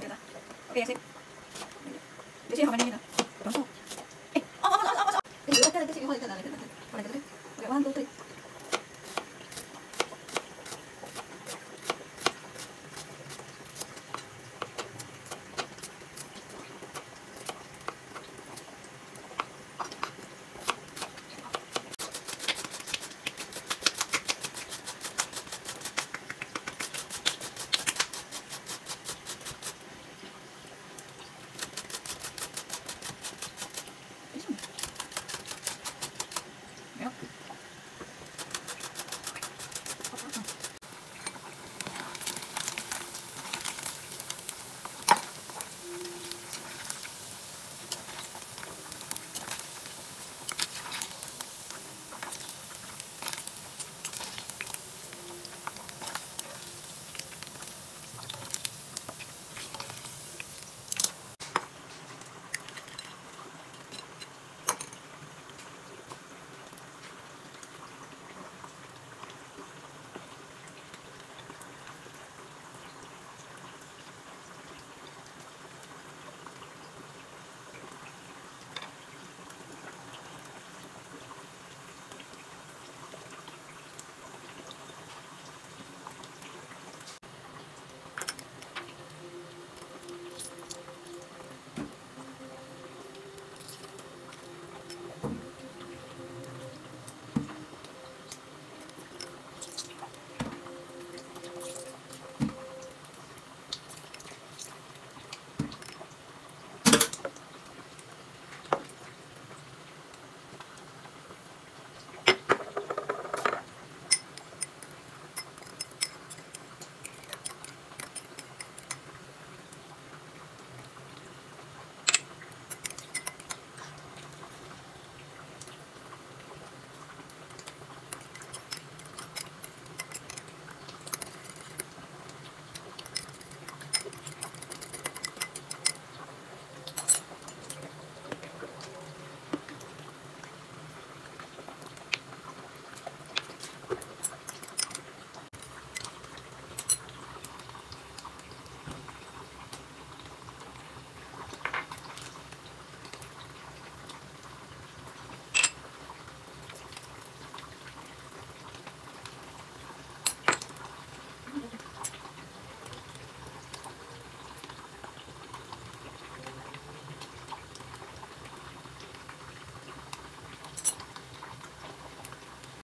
给他，给谁？刘星好，没问题的，哎，哦哦哦哦哦哦，哎，我看到刘星以后，看到了，看到了，过来，过。